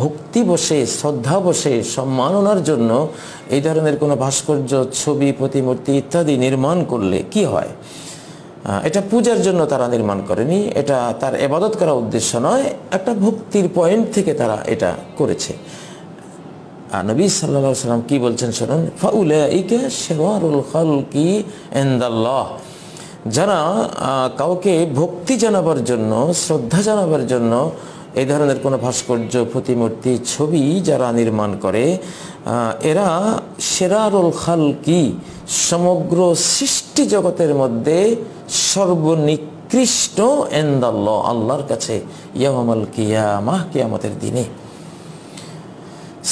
ভক্তি বসে, শ্রদ্ধা বসে সম্মাননার জন্য এই ধরনের কোনো ভাস্কর্য, ছবি, প্রতিমূর্তি ইত্যাদি নির্মাণ করলে কি হয়? এটা পূজার জন্য তারা নির্মাণ করেনি, এটা তার এবাদত করার উদ্দেশ্য নয়, একটা ভক্তির পয়েন্ট থেকে তারা এটা করেছে। আর নবী সাল্লা সাল্লাম কি বলছেন শুনুন? ফাউলাইকা শেওয়ারুল খালকি ইনদাল্লাহ। যারা কাউকে ভক্তি জানাবার জন্য, শ্রদ্ধা জানাবার জন্য এই ধরনের কোনো ভাস্কর্য, প্রতিমূর্তি, ছবি যারা নির্মাণ করে এরা সেরারুল খালকি সমগ্র সৃষ্টি জগতের মধ্যে সর্বনিকৃষ্ট এন্দাল্লাহ, আল্লাহর কাছে ইয়ামাল কিয়ামাহ কিয়ামতের দিনে।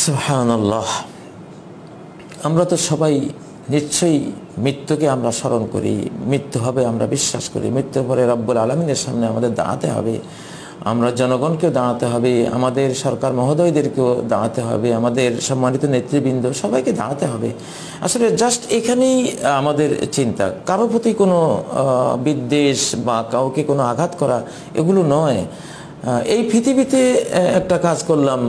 সুবহানাল্লাহ। আমরা তো সবাই নিশ্চয়ই মৃত্যুকে আমরা স্মরণ করি, মৃত্যু হবে আমরা বিশ্বাস করি মৃত্যুর পরে রব্বুল আলমিনের সামনে আমাদের দাঁড়াতে হবে। আমরা জনগণকেও দাঁড়াতে হবে, আমাদের সরকার মহোদয়দেরকেও দাঁড়াতে হবে, আমাদের সম্মানিত নেতৃবৃন্দ সবাইকে দাঁড়াতে হবে। আসলে জাস্ট এখানেই আমাদের চিন্তা। কারও প্রতি কোনো বিদ্বেষ বা কাউকে কোনো আঘাত করা এগুলো নয়। এই পৃথিবীতে একটা কাজ করলাম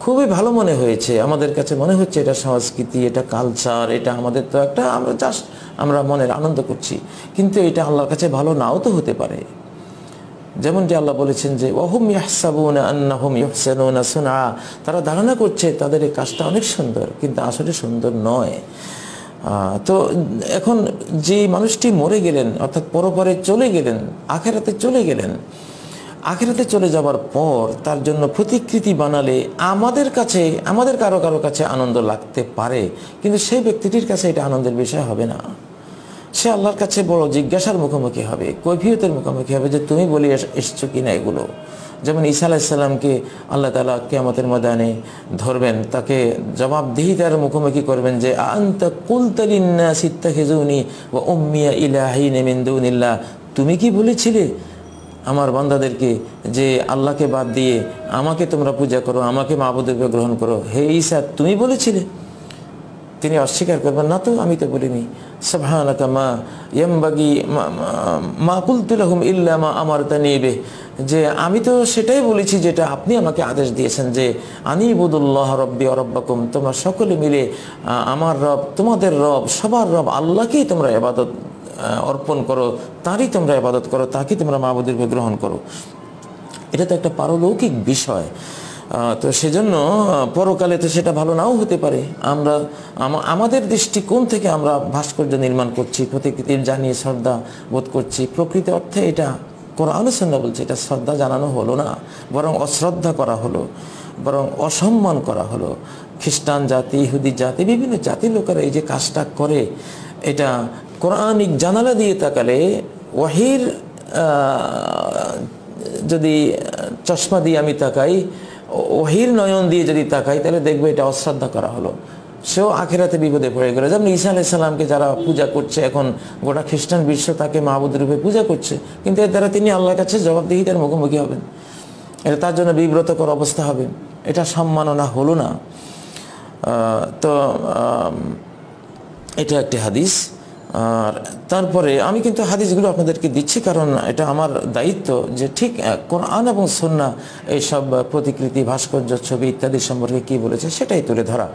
খুবই ভালো মনে হয়েছে। আমাদের কাছে মনে হচ্ছে এটা সংস্কৃতি, এটা কালচার এটা আমাদের তো একটা আমরা জাস্ট আমরা মনের আনন্দ করছি। কিন্তু এটা আল্লাহর কাছে ভালো নাও তো হতে পারে। যেমন যে আল্লাহ বলেছেন যে ওহুম ইয়াহসাবুনা আন্নাহুম ইহসানুনা সুনআ। তারা ধারণা করছে তাদের এই কাজটা অনেক সুন্দর, কিন্তু আসলে সুন্দর নয়। তো এখন যে মানুষটি মরে গেলেন, অর্থাৎ পরপরে চলে গেলেন, আখেরাতে চলে গেলেন, আখেরাতে চলে যাবার পর তার জন্য প্রতিকৃতি বানালে আমাদের কাছে, আমাদের কারও কারও কাছে আনন্দ লাগতে পারে, কিন্তু সেই ব্যক্তিটির কাছে এটা আনন্দের বিষয় হবে না। সে আল্লাহর কাছে বড় জিজ্ঞাসার মুখোমুখি হবে, কৈফিয়তের মুখোমুখি হবে যে তুমি বলি এস- এসছো কিনা এগুলো। যেমন ঈসা আলাইসাল্লামকে আল্লাহ তালা কেয়ামতের ময়দানে ধরবেন, তাকে জবাবদিহিতার মুখোমুখি করবেন যে, আন্তা কুলতালিন্না সিত্তা খেজুনি ও উম্মিয়া ইলাহি নেমিন্দুনিল্লাহ তুমি কি বলেছিলে আমার বান্দাদেরকে যে, আল্লাহকে বাদ দিয়ে আমাকে তোমরা পূজা করো, আমাকে মাহবুদরূপে গ্রহণ করো? হে ঈসা, তুমি বলেছিলে? তিনি অস্বীকার করবেন, না তো আমি তো বলিনি। সাবহানাকা মা ইয়ামবাগি, মা- কুলতুলাহুম ইল্লা মা আমার তানিবে যে আমি তো সেটাই বলেছি যেটা আপনি আমাকে আদেশ দিয়েছেন যে আনি বুদুল্লাহ রব্বি অরব্বাকুম তোমরা সকলে মিলে আমার রব, তোমাদের রব, সবার রব, আল্লাহকেই তোমরা এবাদত অর্পণ করো, তারই তোমরা এবাদত করো তাকে তোমরা মাহবুদের গ্রহণ করো। এটা তো একটা পারলৌকিক বিষয়। তো সেজন্য পরকালে তো সেটা ভালো নাও হতে পারে। আমরা, আমা- আমাদের দৃষ্টিকোণ থেকে আমরা ভাস্কর্য নির্মাণ করছি, প্রতিকৃতির জানিয়ে শ্রদ্ধা বোধ করছি। প্রকৃত অর্থে এটা কোরআন সন্ধ্যা বলছে, এটা শ্রদ্ধা জানানো হলো না, বরং অশ্রদ্ধা করা হলো, বরং অসম্মান করা হলো। খ্রিস্টান জাতি, ইহুদি জাতি, বিভিন্ন জাতির লোকেরা এই যে কাজটা করে, এটা কোরআনিক জানালা দিয়ে তাকালে ওয়াহির যদি চশমা দিয়ে আমি তাকাই ওহির নয়ন দিয়ে যদি তাকাই তাহলে দেখবে এটা অশ্রদ্ধা করা হলো। সেও আখেরাতে বিপদে পড়ে গেল। যেমন ঈসা আলাইসাল্লামকে যারা পূজা করছে, এখন গোটা খ্রিস্টান বিশ্ব তাকে মাহবুদ রূপে পূজা করছে। কিন্তু এর দ্বারা তিনি আল্লাহর কাছে জবাবদিহিতার মুখোমুখি হবেন। এটা তার জন্য বিব্রতকর অবস্থা হবে। এটা সম্মাননা হলো না। তো এটা একটি হাদিস। আর তারপরে আমি কিন্তু হাদিসগুলো আপনাদেরকে দিচ্ছি, কারণ এটা আমার দায়িত্ব যে ঠিক কোরআন এবং সন্না এইসব প্রতিকৃতি, ভাস্কর্য, ছবি ইত্যাদি সম্পর্কে কি বলেছে সেটাই তুলে ধরা।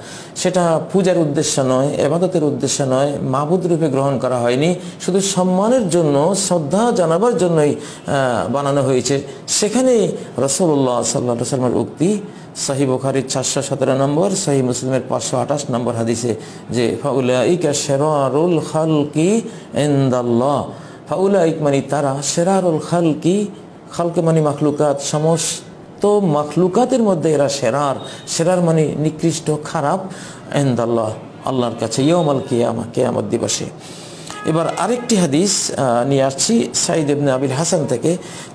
সেটা পূজার উদ্দেশ্য নয়, এবাদতের উদ্দেশ্য নয়, মাবুদ রূপে গ্রহণ করা হয়নি, শুধু সম্মানের জন্য, শ্রদ্ধা জানাবার জন্যই বানানো হয়েছে। সেখানেই রসুল্লাহ সাল্লা সাল্লামের উক্তি সাহি বুখারির চারশো সতেরো নম্বর, সাহি মুসলিমের পাঁচশো আঠাশ নম্বর হাদিসে যে, ফাউলাইকা শেরারুল খালকি ইনদাল্লাহ। ফাউলাইক মানে তারা, শেরারুল খালকি, খালকে মানে মাখলুকাত, সমস্ত মাখলুকাতের মধ্যে এরা সেরার সেরার মানে নিকৃষ্ট, খারাপ, ইনদাল্লাহ, আল্লাহর কাছে ইয়মাল কিয়ামা, কেয়ামত দিবসে। এবার আরেকটি হাদিস নিয়ে আসছি সাইদ ইবনে আবিল হাসান থেকে।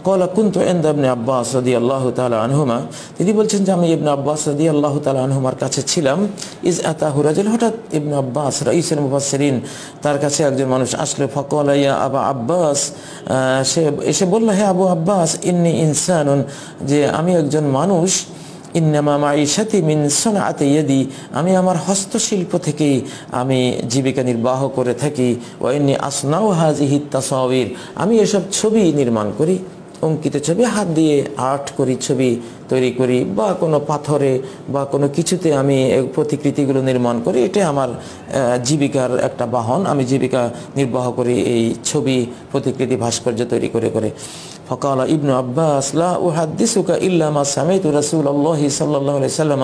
কলা কুন্তু এন্দা ইবনে আব্বাস রদি আল্লাহ তালা আনহুমা। তিনি বলছেন যে, আমি ইবনে আব্বাস রদি আল্লাহ তালা আনহুমার কাছে ছিলাম। ইজ আতাহু রাজুল, হঠাৎ ইবনে আব্বাস রাইসের মুফাসসিরিন তার কাছে একজন মানুষ আসলে, ফকল ইয়া আবা আব্বাস। সে এসে বলল, হে আবু আব্বাস, ইন্নি ইনসানুন, যে, আমি একজন মানুষ আমি আমার হস্তশিল্প থেকেই আমি জীবিকা নির্বাহ করে থাকি ও ইন্নি আসনাও হাজিহি তাসাবির আমি এসব ছবি নির্মাণ করি, অঙ্কিত ছবি, হাত দিয়ে আর্ট করি, ছবি তৈরি করি, বা কোনো পাথরে, বা কোনো কিছুতে আমি প্রতিকৃতিগুলো নির্মাণ করি এটা আমার জীবিকার একটা বাহন, আমি জীবিকা নির্বাহ করি, এই ছবি প্রতিকৃতি ভাস্কর্য তৈরি করে করে। ফকাল ইবনু আব্বাস, লা উহাদ্দিসুকা ইল্লা মা সামাইতু রাসূলুল্লাহ সাল্লাল্লাহু আলাইহি সাল্লাম।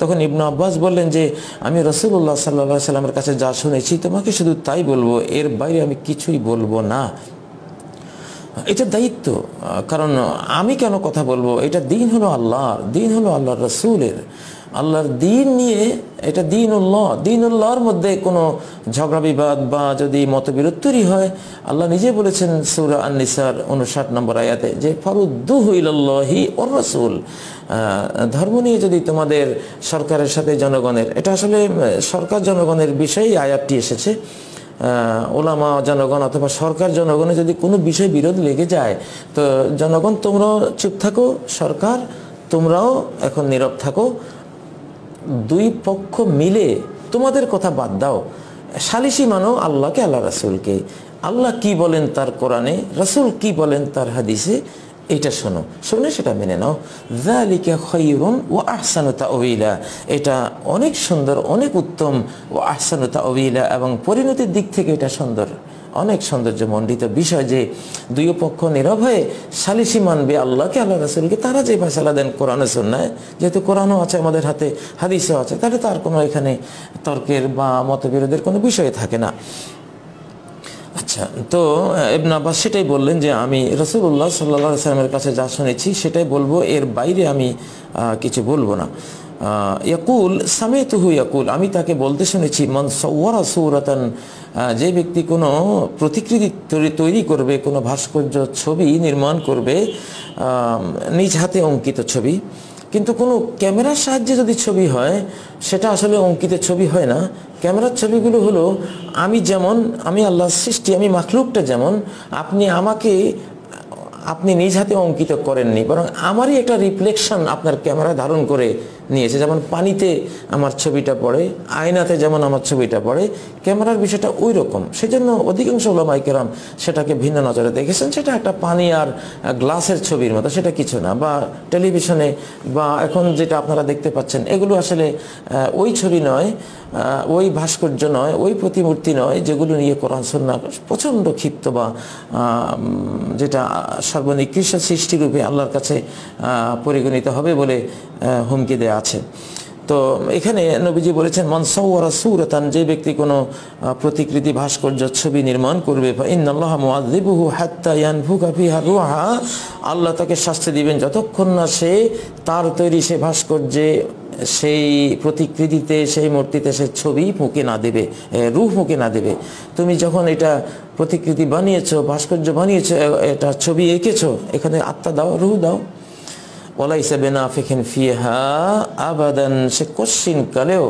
তখন ইবনু আব্বাস বললেন যে, আমি রাসূলুল্লাহ সাল্লাল্লাহু আলাইহি সাল্লামের কাছে যা শুনেছি, তোমাকে শুধু তাই বলব, এর বাইরে আমি কিছুই বলব না। এটা দায়িত্ব, কারণ আমি কেন কথা বলব? এটা দিন হলো আল্লাহর, দিন হলো আল্লাহর রসুলের। আল্লাহর দিন নিয়ে এটা দিন উল্লাহ দিন উল্লাহর মধ্যে কোনো ঝগড়া বিবাদ বা যদি মতবিরোধ তৈরি হয়, আল্লাহ নিজে বলেছেন সৌরা আননিসার উনষাট নম্বর আয়াতে যে ফারুদ্দু হইল্লাহি ওর রসুল। ধর্ম নিয়ে যদি তোমাদের সরকারের সাথে জনগণের, এটা আসলে সরকার জনগণের বিষয়েই আয়াতটি এসেছে। ওলামা জনগণ অথবা সরকার জনগণে যদি কোনো বিষয় বিরোধ লেগে যায়, তো জনগণ তোমরাও চুপ থাকো, সরকার তোমরাও এখন নীরব থাকো। দুই পক্ষ মিলে তোমাদের কথা বাদ দাও। সালিসি মানো আল্লাহকে, আল্লাহ রাসুলকে। আল্লাহ কি বলেন তার কোরআনে, রাসুল কি বলেন তার হাদিসে, এটা শোনো। শুনে, সেটা মেনে নাও। যালিকা খৈরুন ও আহসানু তাওয়িলা। এটা অনেক সুন্দর, অনেক উত্তম। ও আহসানু তাওয়িলা এবং পরিণতির দিক থেকে এটা সুন্দর। অনেক সৌন্দর্যমণ্ডিত বিষয় যে দুই পক্ষ নীরব হয়ে সালিসি মানবে আল্লাহকে আল্লাহ রাসুলকে, তারা যে ফেসলা দেন কোরআনে শুননায় যেহেতু কোরআনও আছে আমাদের হাতে, হাদিসও আছে, তাহলে তার কোনো এখানে তর্কের বা মতবিরোধের কোনো বিষয় থাকে না। আচ্ছা তো ইবন আব্বাস সেটাই বললেন যে আমি রসুল্লাহ সাল্লা সাল্লামের কাছে যা শুনেছি সেটাই বলব, এর বাইরে আমি কিছু বলব না। ইয়াকুল, সামেতুহু ইয়াকুল, আমি তাকে বলতে শুনেছি, মন সৌরা সৌরাতান যে ব্যক্তি কোনো প্রতিকৃতি তৈরি- করবে, কোনো ভাস্কর্য ছবি নির্মাণ করবে নিজ হাতে অঙ্কিত ছবি, কিন্তু কোনো ক্যামেরার সাহায্যে যদি ছবি হয়, সেটা আসলে অঙ্কিত ছবি হয় না। ক্যামেরার ছবিগুলো হলো, আমি যেমন, আমি আল্লাহর সৃষ্টি, আমি মাখলুকটা যেমন, আপনি আমাকে, আপনি নিজ হাতে অঙ্কিত করেননি। বরং আমারই একটা রিফ্লেকশন আপনার ক্যামেরা ধারণ করে নিয়েছে। যেমন পানিতে আমার ছবিটা পড়ে, আয়নাতে যেমন আমার ছবিটা পড়ে, ক্যামেরার বিষয়টা ওই রকম সেজন্য অধিকাংশ ওলামাইকেরাম সেটাকে ভিন্ন নজরে দেখেছেন। সেটা একটা পানি আর গ্লাসের ছবির মতো, সেটা কিছু না। বা টেলিভিশনে বা এখন যেটা আপনারা দেখতে পাচ্ছেন, এগুলো আসলে ওই ছবি নয় ওই ভাস্কর্য নয়, ওই প্রতিমূর্তি নয়, যেগুলো নিয়ে কোরআন সন্না প্রচণ্ড ক্ষিপ্ত বা যেটা সর্বনিকৃষ্ট সৃষ্টিরূপে আল্লাহর কাছে পরিগণিত হবে বলে হুমকি দেয়া আছে। তো এখানে নবীজি বলেছেন মনসাওয়ারা সুরতান যে ব্যক্তি কোনো প্রতিকৃতি ভাস্কর্য ছবি নির্মাণ করবে আল্লাহ তাকে শাস্তি দিবেন। যতক্ষণ না সে, তার তৈরি সে ভাস্কর্যে, সেই প্রতিকৃতিতে, সেই মূর্তিতে সে ছবি ফুঁকে না দেবে রূহ ফুঁকে না দেবে। তুমি যখন এটা প্রতিকৃতি বানিয়েছো, ভাস্কর্য বানিয়েছো এটা ছবি এঁকেছো, এখানে আত্মা দাও, রুহ দাও। ওলাইসা বেনাফিখিন ফিহা আবাদান। সে কশ্চিন কালেও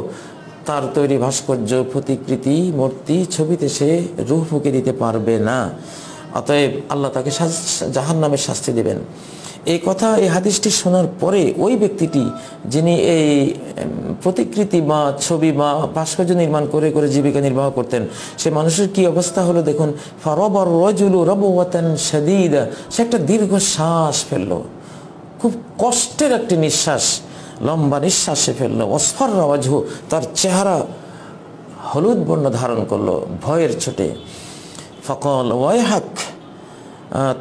তার তৈরি ভাস্কর্য, প্রতিকৃতি, মূর্তি ছবিতে সে রুহ ফুঁকে দিতে পারবে না। অতএব আল্লাহ তাকে জাহান নামে শাস্তি দেবেন। এই কথা, এই হাদিসটি শোনার পরে ওই ব্যক্তিটি, যিনি এই প্রতিকৃতি বা ছবি বা ভাস্কর্য নির্মাণ করে করে জীবিকা নির্বাহ করতেন, সে মানুষের কি অবস্থা হলো দেখুন। ফারবর রজুলু রবওয়াতান শাদীদা। সে একটা দীর্ঘ শ্বাস ফেলল। খুব কষ্টের একটি নিঃশ্বাস লম্বা নিঃশ্বাসে ফেলল। অস্ফর রাজ তার চেহারা হলুদ বর্ণ ধারণ করল ভয়ের ছোটে। ফকল আহ,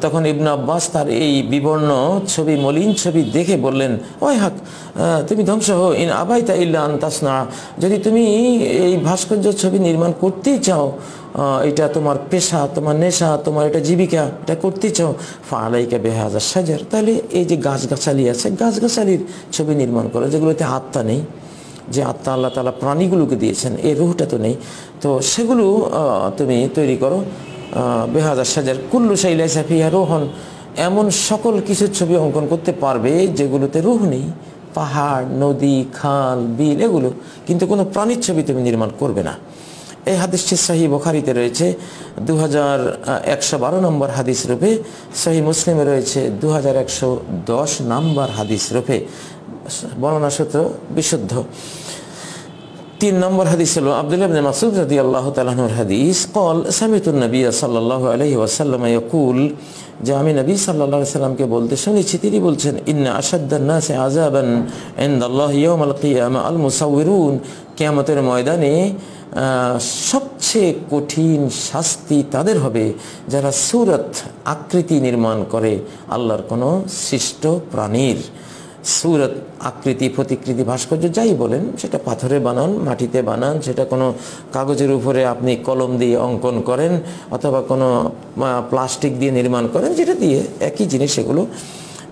তখন ইবনে আব্বাস তার এই বিবর্ণ ছবি, মলিন ছবি দেখে বললেন, ওই হাক তুমি ধ্বংস হো ইন আবাইতা ইল্লা আন্তাসনা যদি তুমি এই ভাস্কর্য ছবি নির্মাণ করতেই চাও এটা তোমার পেশা, তোমার নেশা, তোমার এটা জীবিকা, এটা করতে চাও ফালাইকা বেহাজা সাজার তাহলে এই যে গাছগাছালি আছে, গাছগাছালির ছবি নির্মাণ করো, যেগুলোতে আত্মা নেই, যে আত্মা আল্লাহ তালা প্রাণীগুলোকে দিয়েছেন এই রুহটা তো নেই। তো সেগুলো তুমি তৈরি করো। বেহাজার সাজার। কুল্লু শাইলাই সাফিয়া রোহন। এমন সকল কিছু ছবি অঙ্কন করতে পারবে যেগুলোতে রুহ নেই। পাহাড়, নদী, খাল, বিল, এগুলো। কিন্তু কোনো প্রাণীর ছবি তুমি নির্মাণ করবে না। এই হাদিসটি সাহি বখারিতে রয়েছে। দু হাজার একশো বারো নম্বর হাদিস রূপে। সাহি মুসলিমে রয়েছে দু হাজার একশো দশ নম্বর হাদিস রূপে। বর্ণনা সূত্র বিশুদ্ধ। তিন নম্বর হাদিস হল আবদুল্লাহ মাসুদ রাদি আল্লাহ তালাহর হাদিস, কল সামিতুল নবী সাল্লাহ আলহি ওয়াসাল্লাম ইয়াকুল, যে আমি নবী সাল্লাহ সাল্লামকে বলতে শুনেছি, তিনি বলছেন, ইন্না আসাদ্দান্নাসে আজাবান ইন্দাল্লাহ ইয়ম আল কিয়াম আল মুসাউরুন কেয়ামতের ময়দানে সবচেয়ে কঠিন শাস্তি তাদের হবে যারা সুরত আকৃতি নির্মাণ করে আল্লাহর কোনো সৃষ্ট প্রাণীর। সুরত, আকৃতি, প্রতিকৃতি, ভাস্কর্য যাই বলেন, সেটা পাথরে বানান, মাটিতে বানান, সেটা কোনো কাগজের উপরে আপনি কলম দিয়ে অঙ্কন করেন, অথবা কোনো প্লাস্টিক দিয়ে নির্মাণ করেন, যেটা দিয়ে একই জিনিস এগুলো,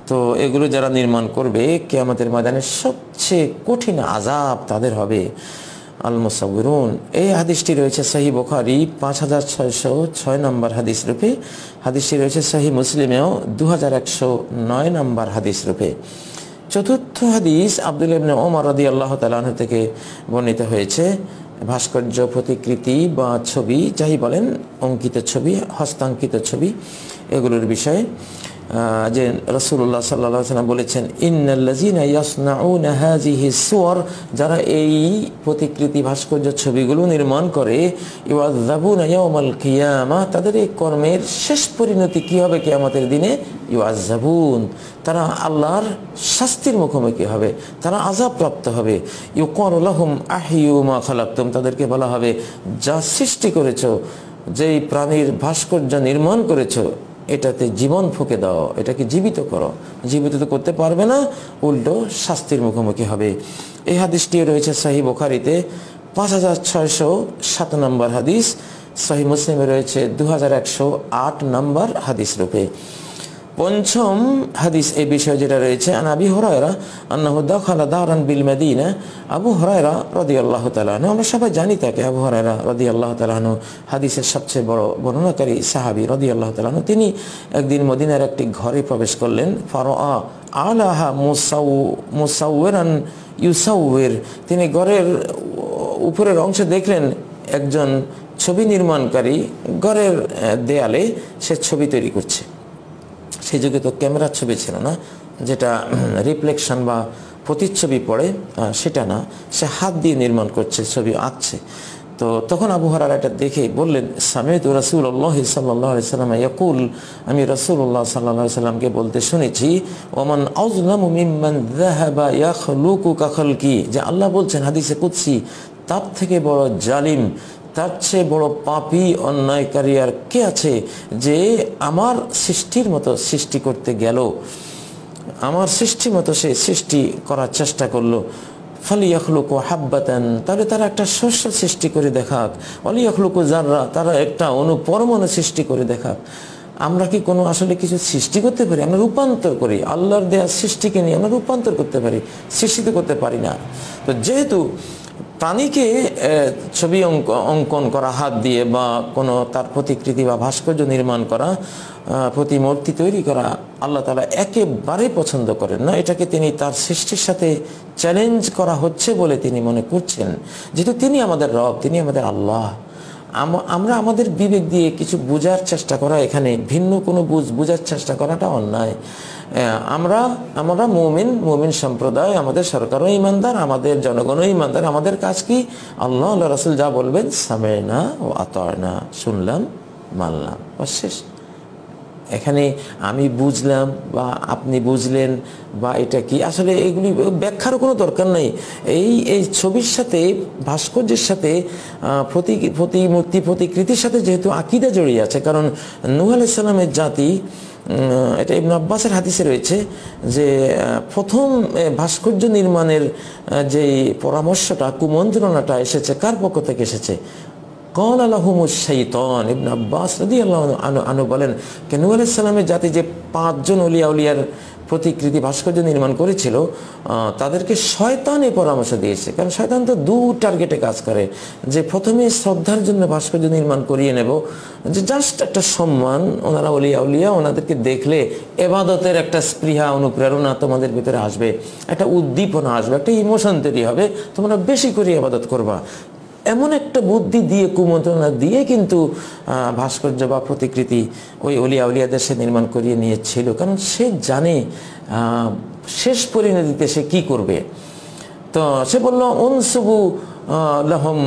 তো এগুলো যারা নির্মাণ করবে, কেয়ামতের ময়দানে সবচেয়ে কঠিন আজাব তাদের হবে আল মুসাউরুন এই হাদিসটি রয়েছে সাহি বোখারি, পাঁচ হাজার ছয়শো ছয় নম্বর হাদিস রূপে। হাদিসটি রয়েছে সাহি মুসলিমেও দু হাজার একশো নয় নম্বর হাদিস রূপে। চতুর্থ হাদিস আব্দুল ইবনে ওমর রদি আল্লাহ তালাহ থেকে বর্ণিত হয়েছে। ভাস্কর্য, প্রতিকৃতি বা ছবি, যাই বলেন, অঙ্কিত ছবি, হস্তাঙ্কিত ছবি, এগুলোর বিষয়ে। যে রসুল্লাহ সাল্লা সাল্লাম বলেছেন ইন্নাল্লাজিনা হাযিহি সুওয়ার যারা এই প্রতিকৃতি ভাস্কর্য ছবিগুলো নির্মাণ করে ইউআযাবুনা ইয়াউমাল কিয়ামা তাদের এই কর্মের শেষ পরিণতি কি হবে কিয়ামতের দিনে? ইউআযাবুন তারা আল্লাহর শাস্তির মুখোমুখি হবে, তারা আজাব প্রাপ্ত হবে। ইউকার লাহুম আহিউ মা খালাকতুম তাদেরকে বলা হবে, যা সৃষ্টি করেছ, যেই প্রাণীর ভাস্কর্য নির্মাণ করেছ এটাতে জীবন ফুঁকে দাও, এটাকে জীবিত করো। জীবিত তো করতে পারবে না, উল্টো শাস্তির মুখোমুখি হবে। এই হাদিসটিও রয়েছে শাহি বোখারিতে, পাঁচ হাজার ছয়শো সাত নম্বর হাদিস। শাহি মুসলিমে রয়েছে দু হাজার একশো আট নম্বর হাদিস রূপে। পঞ্চম হাদিস এই বিষয়ে যেটা রয়েছে, আন আবি হরায়রা আন্নাহু দাখালা দারান বিল মাদিনা আবু হরায়রা রদি আল্লাহ তাআলা আমরা সবাই জানি তাকে, আবু হরায়রা রদি আল্লাহ তাআলা হাদিসের সবচেয়ে বড় বর্ণনাকারী সাহাবী রাদিয়াল্লাহু তাআলা তিনি একদিন মদিনার একটি ঘরে প্রবেশ করলেন। ফারআ আলাহা মুসাউ মুসাউরান ইউসাউয়ের তিনি ঘরের উপরের অংশে দেখলেন একজন ছবি নির্মাণকারী। ঘরের দেয়ালে সে ছবি তৈরি করছে। সেই যুগে তো ক্যামেরার ছবি ছিল না, যেটা রিফ্লেকশন বা প্রতিচ্ছবি পড়ে সেটা না। সে হাত দিয়ে নির্মাণ করছে, ছবি আঁকছে। তো তখন আবু হরার এটা দেখে বললেন সামেদ রসুল আল্লাহ সাল্লাহ সাল্লাম ইয়াকুল, আমি রসুল্লাহ সাল্লাহ সাল্লামকে বলতে শুনেছি, ওমান আউজলাম মিম্মান দাহাবা ইয়াখলুকু কাখলকি, যে আল্লাহ বলছেন হাদিসে কুৎসি তার থেকে বড় জালিম তার চেয়ে বড় পাপি, অন্যায়কারী আর কে আছে যে আমার সৃষ্টির মতো সৃষ্টি করতে গেল? আমার সৃষ্টি মতো সে সৃষ্টি করার চেষ্টা করল। ফালিয়াখলুকু হাব্বাতান, তাহলে তারা একটা শস্য সৃষ্টি করে দেখাক। অলি অলিয়াখলুকু জাররা তারা একটা অনুপরমাণু সৃষ্টি করে দেখাক। আমরা কি কোনো আসলে কিছু সৃষ্টি করতে পারি? আমরা রূপান্তর করি। আল্লাহর দেয়া সৃষ্টিকে নিয়ে আমরা রূপান্তর করতে পারি, সৃষ্টিত করতে পারি না। তো যেহেতু প্রাণীকে ছবি অঙ্ক, অঙ্কন করা, হাত দিয়ে বা কোনো তার প্রতিকৃতি বা ভাস্কর্য নির্মাণ করা প্রতিমূর্তি তৈরি করা আল্লাহ তালা একেবারে পছন্দ করেন না। এটাকে তিনি তার সৃষ্টির সাথে চ্যালেঞ্জ করা হচ্ছে বলে তিনি মনে করছেন। যেহেতু তিনি আমাদের রব, তিনি আমাদের আল্লাহ। আমরা আমাদের বিবেক দিয়ে কিছু বোঝার চেষ্টা করা, এখানে ভিন্ন কোনো বুঝ, বোঝার চেষ্টা করাটা অন্যায়। আমরা আমরা মুমিন মুমিন সম্প্রদায়, আমাদের সরকারও ইমানদার, আমাদের জনগণও ইমানদার, আমাদের কাজ কি? আল্লাহ আল্লাহ রাসুল যা বলবেন, সামেনা ও আতয় না শুনলাম, মানলাম শেষ। এখানে আমি বুঝলাম বা আপনি বুঝলেন বা এটা কি? আসলে এগুলি ব্যাখ্যারও কোনো দরকার নেই। এই এই ছবির সাথে, ভাস্কর্যের সাথে প্রতি প্রতিমূর্তি প্রতিকৃতির সাথে যেহেতু আকিদা জড়িয়ে আছে, কারণ নুহ আলাইসাল্লামের জাতি এটা ইবন আব্বাসের হাদিসে রয়েছে যে প্রথম ভাস্কর্য নির্মাণের যে পরামর্শটা, কুমন্ত্রণাটা এসেছে, কার পক্ষ থেকে এসেছে? কল আল্লাহমুস শৈতন ইবন আব্বাস রদি আল্লাহ আনু বলেন কেনু আলাইসাল্লামের জাতি যে পাঁচজন অলিয়া উলিয়ার প্রতিকৃতি ভাস্কর্য নির্মাণ করেছিল তাদেরকে শয়তান এই পরামর্শ দিয়েছে। কারণ শয়তান তো দু টার্গেটে কাজ করে। যে প্রথমে শ্রদ্ধার জন্য ভাস্কর্য নির্মাণ করিয়ে নেব, যে জাস্ট একটা সম্মান, ওনারা অলিয়া উলিয়া, ওনাদেরকে দেখলে এবাদতের একটা স্পৃহা, অনুপ্রেরণা তোমাদের ভিতরে আসবে, একটা উদ্দীপনা আসবে, একটা ইমোশন তৈরি হবে, তোমরা বেশি করে এবাদত করবা। এমন একটা বুদ্ধি দিয়ে কুমন্ত্রণা দিয়ে কিন্তু ভাস্কর্য বা প্রতিকৃতি ওই অলিয়া উলিয়াদের সে নির্মাণ করিয়ে নিয়েছিল। কারণ সে জানে শেষ পরিণতিতে সে কি করবে। তো সে বলল, অনসুবু লহম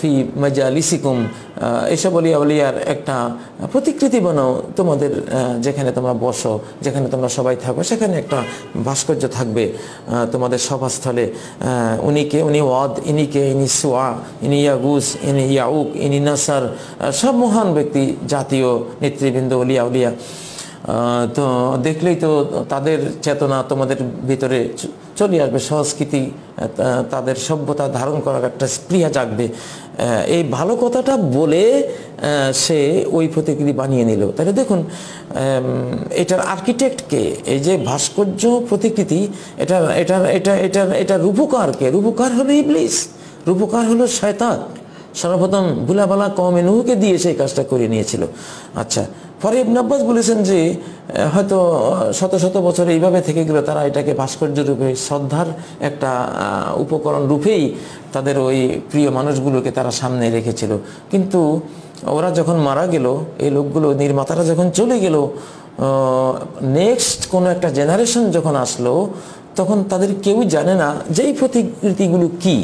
ফি মাজালিসিকুম এসব বলিয়া বলিয়ার একটা প্রতিকৃতি বানাও তোমাদের যেখানে তোমরা বসো যেখানে তোমরা সবাই থাকো সেখানে একটা ভাস্কর্য থাকবে তোমাদের সভাস্থলে। আহ, উনি ওয়াদ ইনি কে ইনি সোয়া ইনি ইয়াগুস ইনি ইয়াউক ইনি নাসার সব মহান ব্যক্তি জাতীয় নেতৃবৃন্দ উলিয়া উলিয়া তো দেখলেই তো তাদের চেতনা তোমাদের ভিতরে চলে আসবে। সংস্কৃতি তাদের সভ্যতা ধারণ করার একটা স্পৃহা জাগবে। এই ভালো কথাটা বলে সে ওই প্রতিকৃতি বানিয়ে নিল। তাহলে দেখুন এটার আর্কিটেক্টকে এই যে ভাস্কর্য প্রতিকৃতি, এটা এটার এটা এটার এটা রূপকারকে? রূপকার হলো ইবলিস, রূপকার হলো শয়তান। সর্বপ্রথম ভুলাবালা কমে নুহুকে দিয়ে সেই কাজটা করে নিয়েছিল। আচ্ছা পরে ইবনে আব্বাস বলেছেন যে হয়তো শত শত বছর এইভাবে থেকে গেল, তারা এটাকে ভাস্কর্য রূপে শ্রদ্ধার একটা উপকরণ রূপেই তাদের ওই প্রিয় মানুষগুলোকে তারা সামনে রেখেছিল। কিন্তু ওরা যখন মারা গেল, এই লোকগুলো, নির্মাতারা যখন চলে গেল নেক্সট কোনো একটা জেনারেশন যখন আসলো, তখন তাদের কেউ জানে না যে এই প্রতিকৃতিগুলো কী।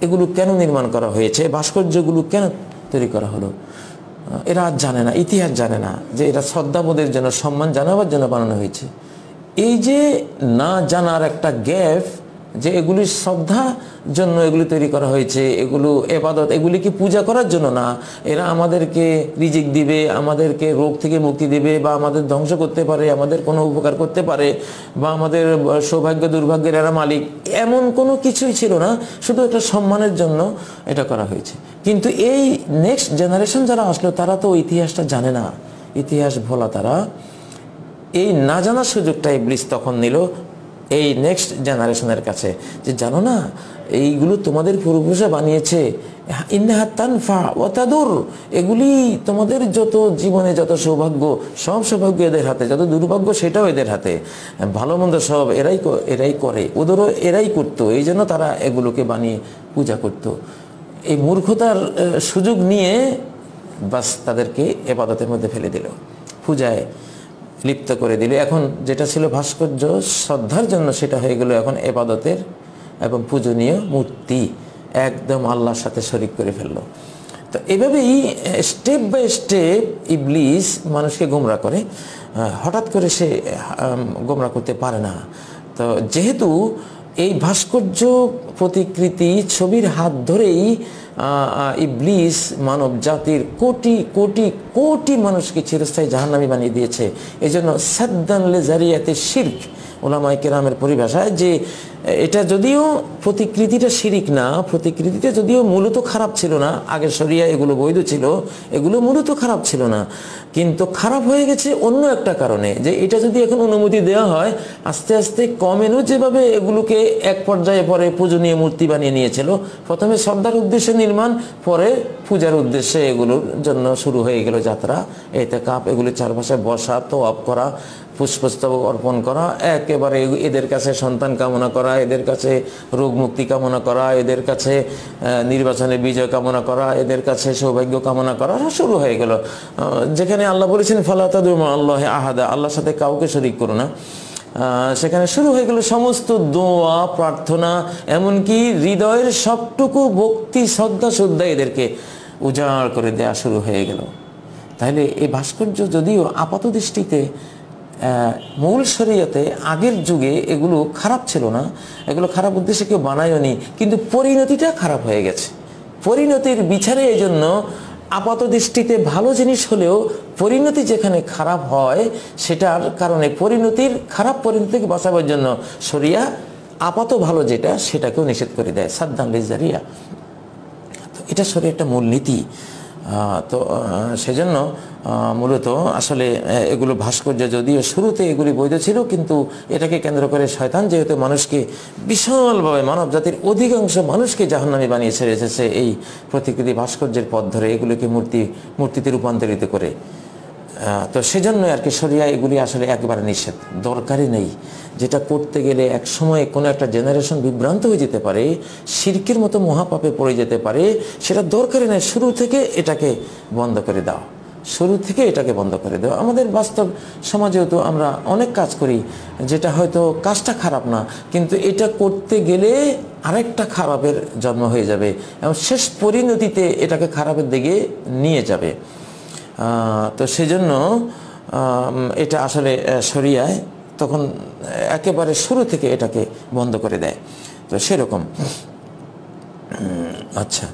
এগুলো কেন নির্মাণ করা হয়েছে? ভাস্কর্যগুলো কেন তৈরি করা হলো? এরা আর জানে না, ইতিহাস জানে না যে এটা শ্রদ্ধাবোধের জন্য, সম্মান জানাবার জন্য বানানো হয়েছে। এই যে না জানার একটা গ্যাপ যে এগুলি শ্রদ্ধা জন্য এগুলি তৈরি করা হয়েছে, এগুলো এবাদত এগুলি কি পূজা করার জন্য না। এরা আমাদেরকে রিজিক দিবে, আমাদেরকে রোগ থেকে মুক্তি দিবে বা আমাদের ধ্বংস করতে পারে, আমাদের কোনো উপকার করতে পারে বা আমাদের সৌভাগ্য, দুর্ভাগ্যের এরা মালিক। এমন কোনো কিছুই ছিল না, শুধু একটা সম্মানের জন্য এটা করা হয়েছে। কিন্তু এই নেক্সট জেনারেশন যারা আসলো, তারা তো ইতিহাসটা জানে না। ইতিহাস ভোলা তারা। এই না জানার সুযোগটা ইবলিস তখন নিল। এই নেক্সট জেনারেশনের কাছে। যে জানো না, এইগুলো তোমাদের পূর্বপুরুষরা বানিয়েছে। ইন্নাহা তানফা ওয়াতাদুর এগুলি তোমাদের যত জীবনে যত সৌভাগ্য, সব সৌভাগ্য এদের হাতে। যত দুর্ভাগ্য, সেটাও এদের হাতে। ভালো মন্দ সব এরাই এরাই করে। ওদেরও এরাই করতো। এই জন্য তারা এগুলোকে বানিয়ে পূজা করতো। এই মূর্খতার সুযোগ নিয়ে বাস তাদেরকে এবাদতের মধ্যে ফেলে দিল। পূজায় লিপ্ত করে দিল। এখন যেটা ছিল ভাস্কর্য, শ্রদ্ধার জন্য সেটা হয়ে গেল এখন এবাদতের এবং পূজনীয় মূর্তি। একদম আল্লাহর সাথে শরিক করে ফেলল। তো এভাবেই স্টেপ বাই স্টেপ ইবলিস মানুষকে গোমরা করে। হঠাৎ করে সে গোমরা করতে পারে না। তো যেহেতু এই ভাস্কর্য প্রতিকৃতি ছবির হাত ধরেই ইবলিস মানব জাতির কোটি কোটি কোটি মানুষকে চিরস্থায়ী জাহান্নামি বানিয়ে দিয়েছে। এই জন্য সাদ্দান লেজারিয়াতে শির্ক। ওলামাই কেরামের পরিভাষায় যে, এটা যদিও প্রতিকৃতিটা শিরিক না প্রতিকৃতিটা যদিও মূলত খারাপ ছিল না, আগের সরিয়া এগুলো বৈধ ছিল, এগুলো মূলত খারাপ ছিল না। কিন্তু খারাপ হয়ে গেছে অন্য একটা কারণে, যে এটা যদি এখন অনুমতি দেওয়া হয়, আস্তে আস্তে কমেনও যেভাবে এগুলোকে এক পর্যায়ে পরে পূজনীয় মূর্তি বানিয়ে নিয়েছিল, প্রথমে শ্রদ্ধার উদ্দেশ্যে নির্মাণ, পরে পূজার উদ্দেশ্যে এগুলোর জন্য শুরু হয়ে গেল যাত্রা, এতে কাপ, এগুলি চারপাশে বসা, তোয়াপ করা পুষ্পস্তবক অর্পণ করা, একেবারে এদের কাছে সন্তান কামনা করা, এদের কাছে রোগ মুক্তি কামনা করা, এদের কাছে নির্বাচনে বিজয় কামনা করা, এদের কাছে সৌভাগ্য কামনা করা শুরু হয়ে গেল। যেখানে আল্লাহ বলেছেন ফালাতাদুমা আল্লাহ আহাদা আল্লাহর সাথে কাউকে শরিক করো না। সেখানে শুরু হয়ে গেল সমস্ত দোয়া, প্রার্থনা, এমনকি হৃদয়ের সবটুকু ভক্তি, শ্রদ্ধা শ্রদ্ধা এদেরকে উজাড় করে দেয়া শুরু হয়ে গেল। তাহলে এই ভাস্কর্য যদিও আপাত দৃষ্টিতে মূল শরীয়তে আগের যুগে এগুলো খারাপ ছিল না। এগুলো খারাপ উদ্দেশ্যে কেউ বানায়নি কিন্তু পরিণতিটা খারাপ হয়ে গেছে। পরিণতির বিচারে এই জন্য আপাত দৃষ্টিতে ভালো জিনিস হলেও পরিণতি যেখানে খারাপ হয় সেটার কারণে পরিণতির খারাপ পরিণতি থেকে বাঁচাবার জন্য শরিয়া আপাত ভালো যেটা সেটাকেও নিষেধ করে দেয়। সাদ্দাম রেজারিয়া তো এটা শরীর একটা মূলনীতি। আহ, তো সেজন্য মূলত আসলে এগুলো ভাস্কর্য যদিও শুরুতে এগুলি বৈধ ছিল, কিন্তু এটাকে কেন্দ্র করে শয়তান যেহেতু মানুষকে বিশালভাবে মানব জাতির অধিকাংশ মানুষকে জাহান্নামি বানিয়ে ছেড়ে এসেছে এই প্রতিকৃতি ভাস্কর্যের পথ ধরে এগুলোকে মূর্তি, মূর্তিতে রূপান্তরিত করে। তো সেজন্য আর কি শরিয়া এগুলি আসলে একবারে নিষেধ। দরকারই নেই। যেটা করতে গেলে এক সময় কোনো একটা জেনারেশন বিভ্রান্ত হয়ে যেতে পারে শিরকের মতো মহাপাপে পড়ে যেতে পারে, সেটা দরকারই নেই। শুরু থেকে এটাকে বন্ধ করে দাও। শুরু থেকে এটাকে বন্ধ করে দেওয়া আমাদের বাস্তব সমাজেও তো আমরা অনেক কাজ করি, যেটা হয়তো কাজটা খারাপ না, কিন্তু এটা করতে গেলে আরেকটা খারাপের জন্ম হয়ে যাবে এবং শেষ পরিণতিতে এটাকে খারাপের দিকে নিয়ে যাবে। তো সেজন্য এটা আসলে শরিয়ায় তখন একেবারে শুরু থেকে এটাকে বন্ধ করে দেয়। তো সেরকম। আচ্ছা।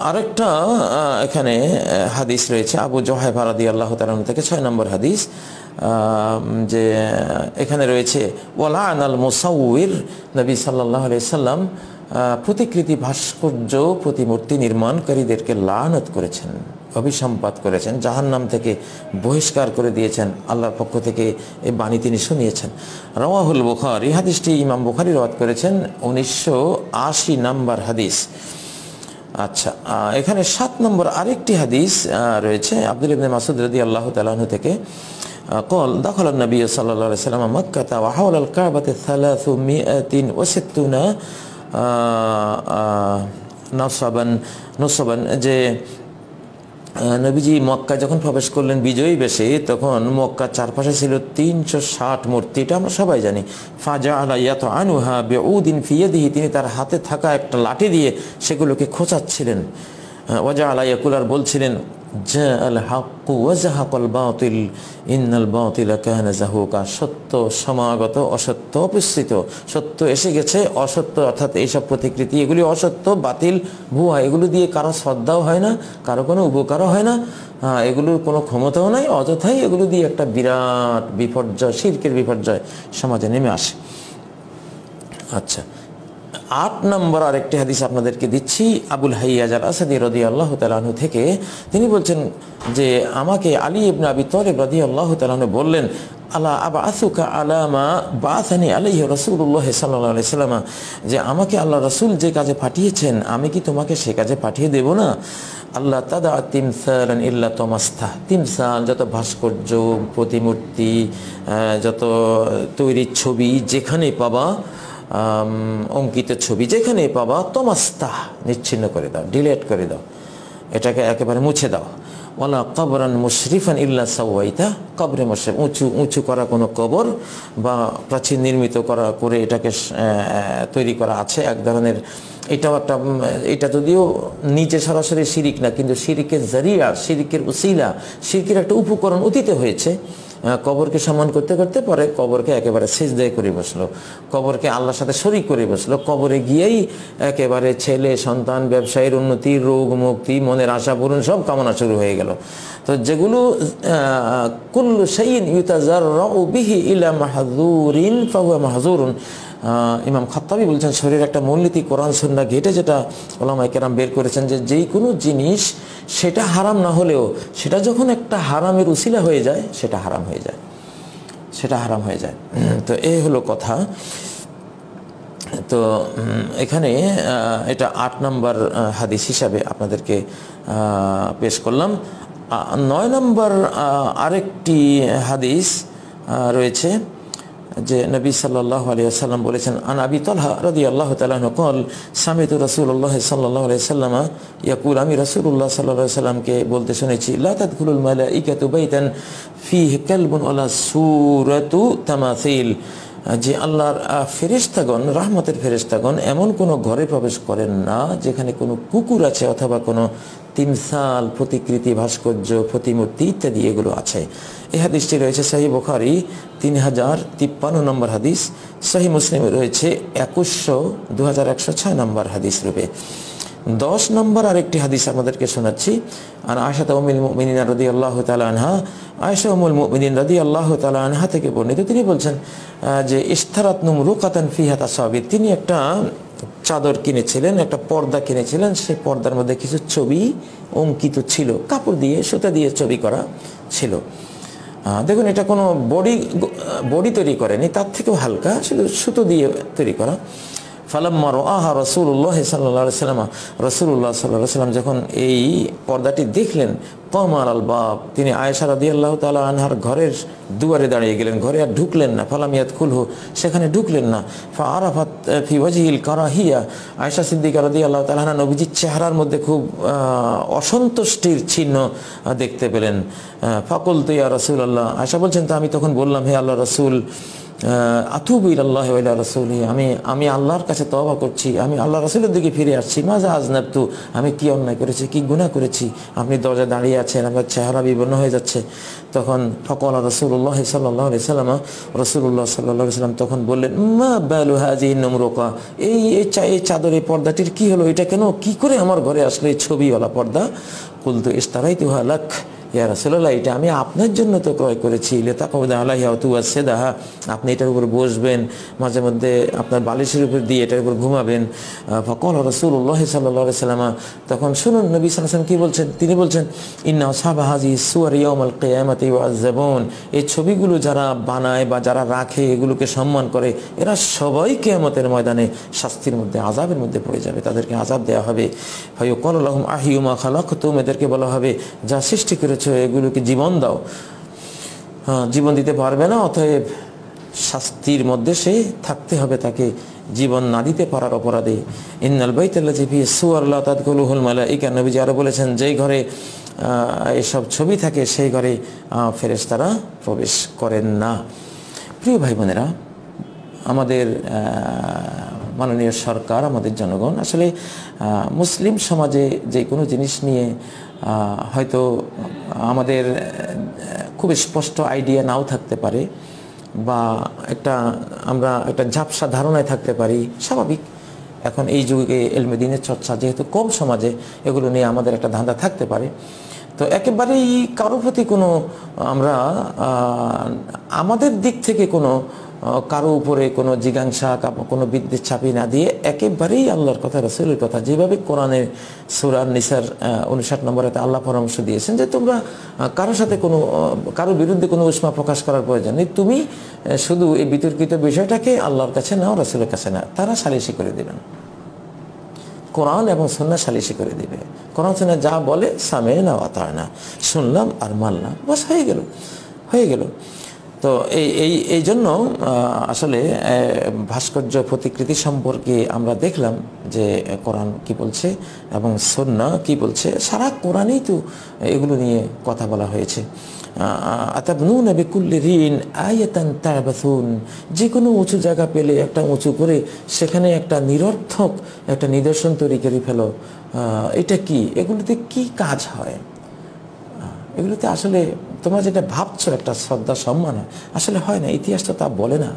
আরেকটা এখানে হাদিস রয়েছে। আবু জোহাই ভারাদি আল্লাহ তালন থেকে ছয় নম্বর হাদিস। যে, এখানে রয়েছে ওলা আনাল মোসাউর নবী সাল্লাহ সাল্লাম প্রতিকৃতি ভাস্কর্য প্রতিমূর্তি নির্মাণকারীদেরকে লানত করেছেন। অভিসম্পাত করেছেন জাহান নাম থেকে বহিষ্কার করে দিয়েছেন আল্লাহর পক্ষ থেকে এই বাণী তিনি শুনিয়েছেন রওয়াহুল বুখার এই হাদিসটি ইমাম বুখারি রওয়াত করেছেন উনিশশো আশি নাম্বার হাদিস আচ্ছা এখানে সাত নম্বর আরেকটি হাদিস রয়েছে আব্দুল ইবনে মাসুদ রদি আল্লাহ তালাহু থেকে قال دخل النبي صلى الله عليه وسلم مكة وحول الكعبة ثلاثمائة وستون নসবান নসবান যে নবীজি মক্কা যখন প্রবেশ করলেন বিজয়ী বেশে, তখন মক্কার চারপাশে ছিল তিনশো ষাট মূর্তি, এটা আমরা সবাই জানি। ফাজা আলাইয়াত আনুহা বেউদিন ফিয়েদিহি তিনি তার হাতে থাকা একটা লাঠি দিয়ে সেগুলোকে খোঁচাচ্ছিলেন। ওয়াজা আলাইয়াকুলার বলছিলেন সত্য, সমাগত, অসত্য অপস্থিত সত্য এসে গেছে, অসত্য অর্থাৎ এইসব প্রতিকৃতি, এগুলি অসত্য, বাতিল, ভুয়া, এগুলো দিয়ে কারও শ্রদ্ধাও হয় না, কারও কোনো উপকারও হয় না। এগুলোর কোনো ক্ষমতাও নাই, অযথাই এগুলো দিয়ে একটা বিরাট বিপর্যয় শিল্পের বিপর্যয় সমাজে নেমে আসে। আচ্ছা। আট নম্বর আরেকটি হাদিস আপনাদেরকে দিচ্ছি। আবুল হাইয়াজার আসাদি রদি আল্লাহ তালাহু থেকে তিনি বলছেন যে, আমাকে আলী ইবনা আবি তলেব রদি আল্লাহ তালাহু বললেন আল্লাহ আবা আসুকা আলামা বাসানি আলাইহ রসুল্লাহ সাল্লাহ সাল্লামা? যে, আমাকে আল্লাহ রসুল যে কাজে পাঠিয়েছেন, আমি কি তোমাকে সে কাজে পাঠিয়ে দেব না? আল্লাহ তাদা তিমসাল ইল্লা তমাস্তা তিমসাল যত ভাস্কর্য, প্রতিমূর্তি যত তৈরির ছবি যেখানে পাবা অঙ্কিত ছবি, যেখানে পাবা তমাস্তা নিচ্ছিন্ন করে দাও ডিলেট করে দাও, এটাকে একেবারে মুছে দাও। ওলা কবরান মুশরিফান ইল্লা সাওয়াইতা, কবরে মুশরিফ, উঁচু উঁচু করা কোনো কবর বা প্রাচীন নির্মিত করা, করে এটাকে তৈরি করা আছে, এক ধরনের, এটাও একটা এটা যদিও নিচে সরাসরি শিরিক না, কিন্তু শিরিকের জারিয়া, শিরিকের উসিলা, শিরিকের একটা উপকরণ অতীতে হয়েছে। কবরকে সম্মান করতে করতে পরে কবরকে একেবারে দেয় করে বসল। কবরকে আল্লাহর সাথে শরিক করে বসল। কবরে গিয়েই একেবারে ছেলে, সন্তান, ব্যবসায়ীর উন্নতি, রোগ মুক্তি, মনের আশা পূরণ সব কামনা শুরু হয়ে গেল। তো যেগুলো কুল্লু সাইন ইউতাজার বিহি ইলা মাহাজুরিন ফাহুয়া মাহাজুরুন ইমাম খাত্তাবি বলছেন শরীর একটা মূলনীতি কোরআন সন্না ঘেটে যেটা ওলামাই কেরাম বের করেছেন যে যেই কোনো জিনিস সেটা হারাম না হলেও সেটা যখন একটা হারামের উসিলা হয়ে যায়, সেটা হারাম হয়ে যায়। সেটা হারাম হয়ে যায়। তো এই হলো কথা। তো এখানে এটা আট নম্বর হাদিস হিসাবে আপনাদেরকে পেশ করলাম। নয় নম্বর আরেকটি হাদিস রয়েছে। যে নবী সাল্লাহ আলিয়া সাল্লাম বলেছেন, আন আবি তলহা রদি আল্লাহ তালাহ কল সামিত রসুল্লাহ সাল্লাহ সাল্লামা ইয়াকুল, আমি রসুল্লাহ সাল্লাহ সাল্লামকে বলতে শুনেছি বাইতান ফি কালবুন আল্লাহ সুরতু তামাসিল। যে আল্লাহর ফেরেস্তাগণ রাহমতের ফেরেস্তাগণ এমন কোনো ঘরে প্রবেশ করেন না, যেখানে কোনো কুকুর আছে অথবা কোনো তিমসাল প্রতিকৃতি, ভাস্কর্য, প্রতিমূর্তি ইত্যাদি এগুলো আছে। এই হাদিসটি রয়েছে সাহি বোখারি তিন হাজার তিপ্পান্ন নম্বর হাদিস। সাহি মুসলিমে রয়েছে একুশশো দু হাজার একশো ছয় নম্বর হাদিস রূপে। দশ নম্বর আরেকটি হাদিস আমাদেরকে শোনাচ্ছি। আর আশাত উমিল মিনিনা রদি আল্লাহ তালা আনহা আয়সা উমুল মিনিন রদি আল্লাহ তালা আনহা থেকে বর্ণিত। তিনি বলছেন যে ইস্তারাতনুম রুকাতান ফিহাতা সাবিদ তিনি একটা চাদর কিনেছিলেন, একটা পর্দা কিনেছিলেন, সেই পর্দার মধ্যে কিছু ছবি অঙ্কিত ছিল, কাপড় দিয়ে, সুতা দিয়ে ছবি করা ছিল। দেখুন, এটা কোনো বডি বডি তৈরি করেনি, তার থেকেও হালকা, শুধু সুতো দিয়ে তৈরি করা। ফালাম্মা আহা রসুল্লাহ সাল্লাহ সাল্লাম রসুল্লাহ সাল্লাহ সাল্লাম যখন এই পর্দাটি দেখলেন কমার আল বাব, তিনি আয়েশা রাদি আল্লাহ তালা আনহার ঘরের দুয়ারে দাঁড়িয়ে গেলেন, ঘরে আর ঢুকলেন না ফালামিয়াত খুলহু সেখানে ঢুকলেন না। ফা আরাফাত ফি ওয়াজিহিল কারাহিয়া, আয়েশা সিদ্দিকা রাদি আল্লাহ তালাহা নবীজির চেহারার মধ্যে খুব অসন্তুষ্টির চিহ্ন দেখতে পেলেন। ফাকুল তুইয়া রসুল আল্লাহ আয়েশা বলছেন, তো আমি তখন বললাম, হে আল্লাহ রসুল আতুবিল আল্লাহ রসুলি আমি আমি আল্লাহর কাছে তবা করছি, আমি আল্লাহ রসুলের দিকে ফিরে আসছি। মাজা আজনাবতু, আমি কি অন্যায় করেছি, কি গুণা করেছি? আপনি দরজা দাঁড়িয়ে আছেন আমার চেহারা বিবর্ণ হয়ে যাচ্ছে। তখন ফকল রসুল্লাহ সাল্লাহ সাল্লাম রসুল্লাহ সাল্লাহ সাল্লাম তখন বললেন, মা ব্যালু হাজি নমরোকা? এই এই চাদর পর্দাটির কি হলো? এটা কেন? কি করে আমার ঘরে আসলো এই ছবিওয়ালা পর্দা? কুলতু ইস্তারাই তুহা লাখ ইয়া এটা আমি আপনার জন্য তো ক্রয় করেছি। লেতাকবদা সেদাহা আপনি এটার উপর বসবেন, মাঝে মধ্যে আপনার বালিশের উপর দিয়ে এটার উপর ঘুমাবেন। ফকল রসুল্লাহ সাল্লাহ সাল্লামা তখন শুনুন নবী সালাম কি বলছেন? তিনি বলছেন, ইন্না সাবা হাজি সুয়ার ইয়ামাল কেয়ামাতি এই ছবিগুলো যারা বানায় বা যারা রাখে, এগুলোকে সম্মান করে, এরা সবাই কেয়ামতের ময়দানে শাস্তির মধ্যে আজাবের মধ্যে পড়ে যাবে, তাদেরকে আজাব দেওয়া হবে। ভাই কল আলহম আহিউমা খালাক তুম এদেরকে বলা হবে, যা সৃষ্টি করেছ এগুলোকে জীবন দাও। হ্যাঁ জীবন দিতে পারবে না, অতএব শাস্তির মধ্যে সে থাকতে হবে তাকে। জীবন না দিতে পারার অপরাধে। ইন্নাল বাইতাল্লাহ জিপি সুয়াল্লাহ তাদগুলুহুল মালা ইকা নবীজি আরও বলেছেন, যেই ঘরে এসব ছবি থাকে, সেই ঘরে ফেরেশতারা প্রবেশ করেন না। প্রিয় ভাই বোনেরা আমাদের মাননীয় সরকার, আমাদের জনগণ, আসলে মুসলিম সমাজে যে কোনো জিনিস নিয়ে হয়তো আমাদের খুব স্পষ্ট আইডিয়া নাও থাকতে পারে বা একটা, আমরা একটা ঝাপসা ধারণায় থাকতে পারি, স্বাভাবিক। এখন এই যুগে এলমেদিনের চর্চা যেহেতু কম সমাজে, এগুলো নিয়ে আমাদের একটা ধান্দা থাকতে পারে। তো একেবারেই কারও প্রতি কোনো, আমরা আমাদের দিক থেকে কোনো কারও উপরে কোনো জিজ্ঞাসা কোনো বিদ্যুৎ ছাপি না দিয়ে একেবারেই আল্লাহর কথা, রসুলের কথা, যেভাবে কোরআনের সুরার নিসার উনষাট নম্বরেতে আল্লাহ পরামর্শ দিয়েছেন যে তোমরা কারোর সাথে কোনো কারও বিরুদ্ধে কোনো উষ্মা প্রকাশ করার প্রয়োজন নেই। তুমি শুধু এই বিতর্কিত বিষয়টাকে আল্লাহর কাছে নাও, রসুলের কাছে না তারা সালিশি করে দেবেন কোরআন এবং সন্না সালিশি করে দিবে। কোরআন সন্না যা বলে সামে না, অতায় না। শুনলাম আর মানলাম। বাস হয়ে গেল। হয়ে গেল। তো এই এই এই জন্য আসলে ভাস্কর্য প্রতিকৃতি সম্পর্কে আমরা দেখলাম যে, কোরআন কি বলছে এবং সন্না কি বলছে। সারা কোরআনেই তো এগুলো নিয়ে কথা বলা হয়েছে। ঋণ যে কোনো উঁচু জায়গা পেলে একটা উঁচু করে সেখানে একটা নিরর্থক একটা নিদর্শন তৈরি করে ফেলো। এটা কি? এগুলোতে কি কাজ হয়? এগুলোতে আসলে তোমরা যেটা ভাবছ, একটা শ্রদ্ধা, সম্মান আসলে হয় না ইতিহাস তো বলে না।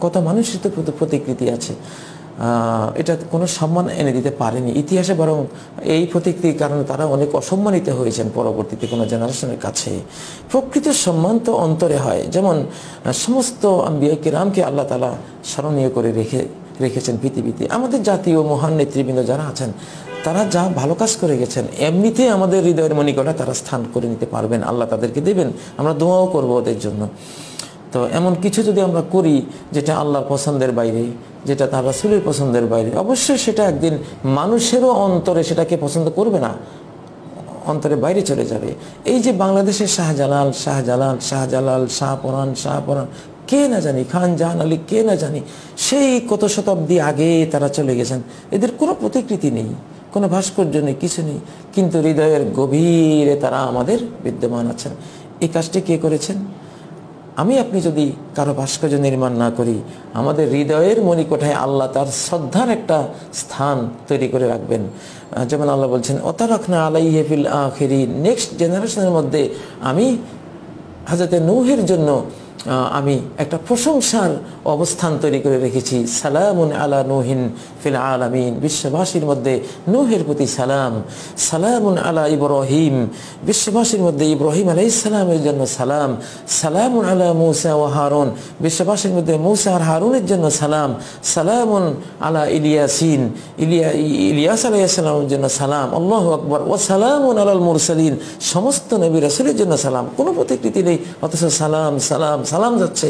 কত মানুষের তো প্রতিকৃতি আছে। এটা কোনো সম্মান এনে দিতে পারেনি। ইতিহাসে বরং এই প্রতিকৃতির কারণে তারা অনেক অসম্মানিত হয়েছেন পরবর্তীতে কোনো জেনারেশনের কাছে। প্রকৃত সম্মান তো অন্তরে হয়। যেমন সমস্ত আম্বিয়াকে রামকে আল্লাহ তালা স্মরণীয় করে রেখে রেখেছেন পৃথিবীতে। আমাদের জাতীয় মহান নেতৃবৃন্দ যারা আছেন, তারা যা ভালো কাজ করে গেছেন, এমনিতে আমাদের হৃদয়ের মনিকটা তারা স্থান করে নিতে পারবেন। আল্লাহ তাদেরকে দেবেন, আমরা দোয়াও করব ওদের জন্য। তো এমন কিছু যদি আমরা করি যেটা আল্লাহর পছন্দের বাইরে, যেটা তার রাসুলের পছন্দের বাইরে, অবশ্যই সেটা একদিন মানুষেরও অন্তরে সেটাকে পছন্দ করবে না, অন্তরে বাইরে চলে যাবে। এই যে বাংলাদেশের শাহজালাল শাহজালাল শাহজালাল শাহপরান শাহপরান কে না জানি, খান জাহান আলী কে না জানি, সেই কত শতাব্দী আগে তারা চলে গেছেন। এদের কোনো প্রতিকৃতি নেই, কোনো ভাস্কর্য নেই, কিছু নেই। কিন্তু হৃদয়ের গভীরে তারা আমাদের বিদ্যমান আছেন। এই কাজটি কে করেছেন? আমি, আপনি যদি কারও ভাস্কর্য নির্মাণ না করি, আমাদের হৃদয়ের মণিকোঠায় আল্লাহ তার শ্রদ্ধার একটা স্থান তৈরি করে রাখবেন। যেমন আল্লাহ বলছেন, অতারকনা আলাই হেফিল আখেরি নেক্সট জেনারেশনের মধ্যে আমি হাজরতে নৌহের জন্য আমি একটা প্রশংসার অবস্থান তৈরি করে রেখেছি। সালামুন আলা নুহিন ফিল আলামিন। বিশ্ববাসীর মধ্যে নুহের প্রতি সালাম। সালামুন আলা ইব্রাহিম। বিশ্ববাসীর মধ্যে ইব্রাহিম আলাই সালামের জন্য সালাম। সালামুন আলা মৌসা ও হারুন। বিশ্ববাসীর মধ্যে মৌসা আর হারুনের জন্য সালাম। সালামুন আলা ইলিয়াসিন। ইলিয়া, ইলিয়াস আলাইসালামের জন্য সালাম। আল্লাহ আকবর। ও সালামুন আলাল মুরসালিন। সমস্ত নবী রাসুলের জন্য সালাম। কোনো প্রতিকৃতি নেই। অথচ সালাম সালাম সালাম যাচ্ছে।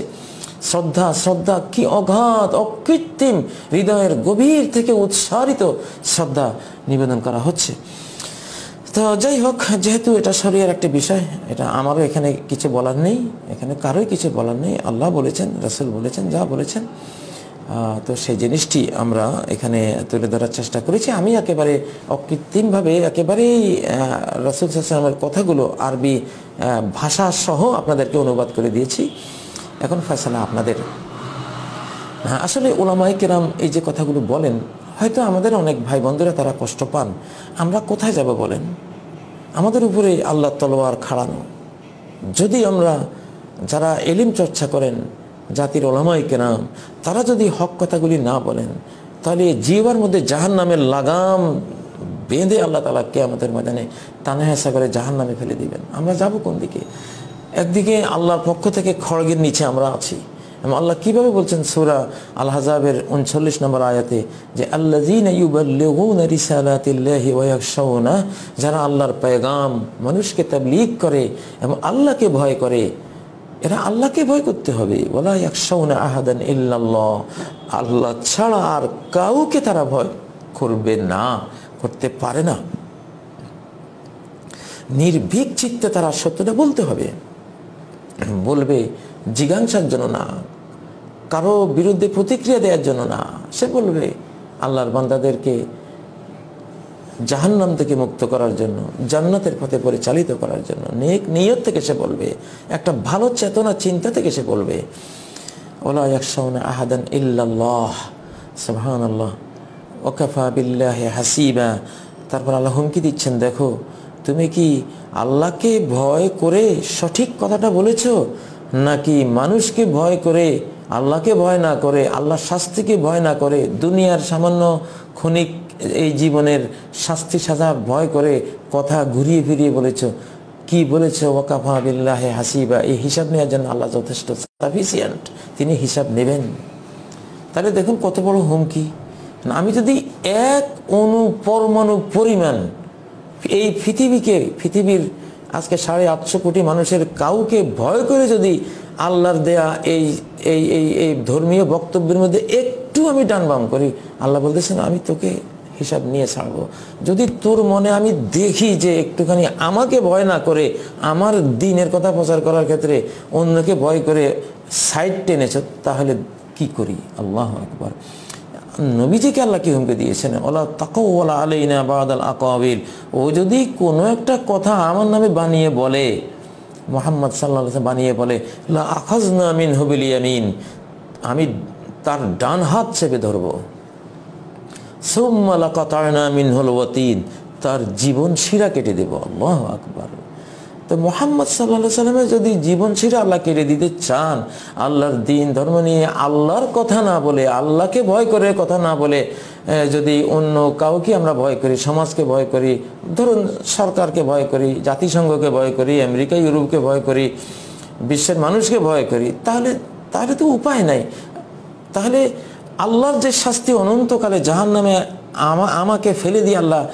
শ্রদ্ধা শ্রদ্ধা কি অগাধ, অকৃত্রিম, হৃদয়ের গভীর থেকে উৎসারিত শ্রদ্ধা নিবেদন করা হচ্ছে। তো যাই হোক, যেহেতু এটা শরীরের একটি বিষয়, এটা আমারও এখানে কিছু বলার নেই, এখানে কারোই কিছু বলার নেই। আল্লাহ বলেছেন, রাসুল বলেছেন, যা বলেছেন। তো সেই জিনিসটি আমরা এখানে তুলে ধরার চেষ্টা করেছি। আমি একেবারে অকৃত্রিমভাবে একেবারেই রসুল সাল্লামের কথাগুলো আরবি ভাষা সহ আপনাদেরকে অনুবাদ করে দিয়েছি। এখন ফয়সালা আপনাদের। হ্যাঁ আসলে ওলামাই কেরাম এই যে কথাগুলো বলেন, হয়তো আমাদের অনেক ভাই বন্ধুরা তারা কষ্ট পান। আমরা কোথায় যাব বলেন? আমাদের উপরে আল্লাহ তলোয়ার খাড়ানো। যদি আমরা যারা এলিম চর্চা করেন জাতির ওলামাই কেরাম, তারা যদি হক কথাগুলি না বলেন, তাহলে জিবার মধ্যে জাহান নামের লাগাম বেঁধে আল্লাহ তালা কে আমাদের ময়দানে টানা হেসা করে জাহান নামে ফেলে দিবেন। আমরা যাব কোন দিকে? একদিকে আল্লাহর পক্ষ থেকে খড়গের নিচে আমরা আছি। এবং আল্লাহ কীভাবে বলছেন সুরা আল উনচল্লিশ নম্বর আয়াতে যে আল্লাহ যারা আল্লাহর পেগাম মানুষকে তাবলিগ করে এবং আল্লাহকে ভয় করে এরা আল্লাহকে ভয় করতে হবে। বলা একশৌনা আহাদান ইল্লাল্লাহ। আল্লাহ ছাড়া আর কাউকে তারা ভয় করবে না, করতে পারে না। নির্ভীক চিত্তে তারা সত্যটা বলতে হবে। বলবে, জিজ্ঞাসার জন্য না। কারও বিরুদ্ধে প্রতিক্রিয়া দেওয়ার জন্য না। সে বলবে, আল্লাহর বান্দাদেরকে জাহান্নাম থেকে মুক্ত করার জন্য, জান্নাতের পথে পরিচালিত করার জন্য, নেক নিয়ত থেকে সে বলবে, একটা ভালো চেতনা, চিন্তা থেকে সে বলবে ওলা একশাউনা আহাদান ইল্লাল্লাহ ওকাফা বিল্লাহ হাসিবা। তারপর আল্লাহ হুমকি দিচ্ছেন, দেখো, তুমি কি আল্লাহকে ভয় করে সঠিক কথাটা বলেছ? নাকি মানুষকে ভয় করে, আল্লাহকে ভয় না করে আল্লাহ শাস্তিকে ভয় না করে, দুনিয়ার সামান্য ক্ষণিক এই জীবনের শাস্তি সাজা ভয় করে কথা ঘুরিয়ে ফিরিয়ে বলেছ, কি বলেছ? ওকাফা বিল্লাহ হাসিবা। এই হিসাব নেওয়ার জন্য আল্লাহ যথেষ্ট সাফিসিয়েন্ট তিনি হিসাব নেবেন। তাহলে দেখুন কত বড় হুমকি। আমি যদি এক অনু পরমাণু পরিমাণ এই পৃথিবীকে, পৃথিবীর আজকে সাড়ে আটশো কোটি মানুষের কাউকে ভয় করে যদি আল্লাহর দেয়া এই এই এই ধর্মীয় বক্তব্যের মধ্যে একটু আমি ডানবাম করি। আল্লাহ বলতেছেন, আমি তোকে হিসাব নিয়ে ছাড়বো। যদি তোর মনে আমি দেখি যে একটুখানি আমাকে ভয় না করে, আমার দিনের কথা প্রচার করার ক্ষেত্রে অন্যকে ভয় করে সাইড টেনেছ, তাহলে কি করি? আল্লাহ আকবর। নবীজিকে আল্লাহ কি হুমকে দিয়েছেন? ওলা তাকওয়ালা আলাইনা বাদাল আকাবিল ও যদি কোনো একটা কথা আমার নামে বানিয়ে বলে, মোহাম্মদ সাল্লাহ বানিয়ে বলে, লা আখাজনা মিন হুবিল আমি তার ডান হাত চেপে ধরব। তার জীবন শিরা কেটে দেব। আল্লাহ আকবার। তো মোহাম্মদ সাল্লা সাল্লামের যদি জীবন শিরা আল্লাহ কেটে দিতে চান, আল্লাহর দিন ধর্ম নিয়ে আল্লাহর কথা না বলে, আল্লাহকে ভয় করে কথা না বলে যদি অন্য কাউকে আমরা ভয় করি, সমাজকে ভয় করি, ধরুন সরকারকে ভয় করি, জাতিসংঘকে ভয় করি, আমেরিকা, ইউরোপকে ভয় করি, বিশ্বের মানুষকে ভয় করি, তাহলে তাহলে তো উপায় নাই। তাহলে আল্লাহর যে শাস্তি অনন্তকালে জাহান নামে আমাকে ফেলে দিয়ে আল্লাহ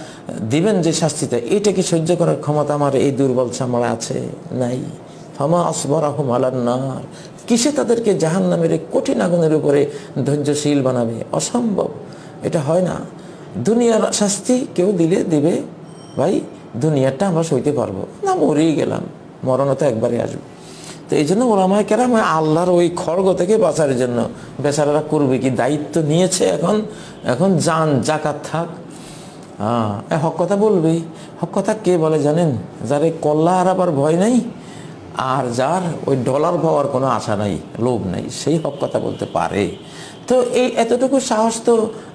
দিবেন যে শাস্তিতে এটা কি সহ্য করার ক্ষমতা আমার এই দুর্বল চামড়া আছে? নাই। ফামা আসবর আহম আলান্নার কিসে তাদেরকে জাহান নামের কঠিন আগুনের উপরে ধৈর্যশীল বানাবে? অসম্ভব। এটা হয় না। দুনিয়ার শাস্তি কেউ দিলে দিবে। ভাই দুনিয়াটা আমরা সইতে পারব। না, মরেই গেলাম। মরণ তো একবারে আসবে। তো এই জন্য ওলামায় কেরাম আল্লাহর ওই খড়গ থেকে বাঁচার জন্য বেচারারা করবে কি? দায়িত্ব নিয়েছে এখন এখন যান, জাকাত থাক। হ্যাঁ হক কথা বলবেই হক কথা কে বলে জানেন? যার এই কল্লা হারাবার ভয় নাই, আর যার ওই ডলার পাওয়ার কোনো আশা নাই, লোভ নাই, সেই হক কথা বলতে পারে। তো এই এতটুকু সাহস তো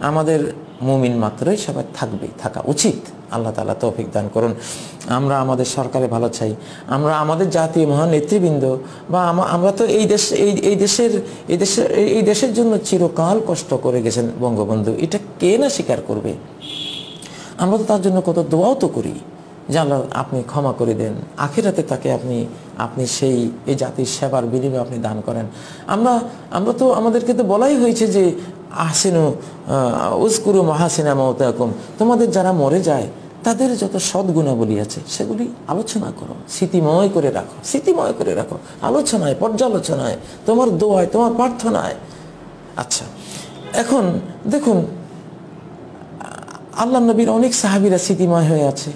আমাদের মুমিন মাত্রই সবাই থাকবে, থাকা উচিত। আল্লাহ তালা তৌফিক দান করুন। আমরা আমাদের সরকারে ভালো চাই। আমরা আমাদের জাতীয় মহান নেতৃবৃন্দ বা আমরা তো এই দেশ, এই এই দেশের এই দেশের এই দেশের জন্য চিরকাল কষ্ট করে গেছেন বঙ্গবন্ধু। এটা কে না স্বীকার করবে? আমরা তো তার জন্য কত দোয়াও তো করি। যে আল্লাহ আপনি ক্ষমা করে দেন। আখেরাতে তাকে আপনি আপনি সেই এই জাতির সেবার বিনিময়ে আপনি দান করেন। আমরা আমরা তো আমাদেরকে তো বলাই হয়েছে যে, আহসিনু উস্কুরু মহাসিনা মতাকুম তোমাদের যারা মরে যায়, তাদের যত সদ্গুণাবলী আছে, সেগুলি আলোচনা করো। স্মৃতিময় করে রাখো, স্মৃতিময় করে রাখো। আলোচনায়, পর্যালোচনায়, তোমার দোয়ায়, তোমার প্রার্থনায়। আচ্ছা এখন দেখুন, আল্লাহ নবীর অনেক সাহাবিরা স্মৃতিময় হয়ে আছে,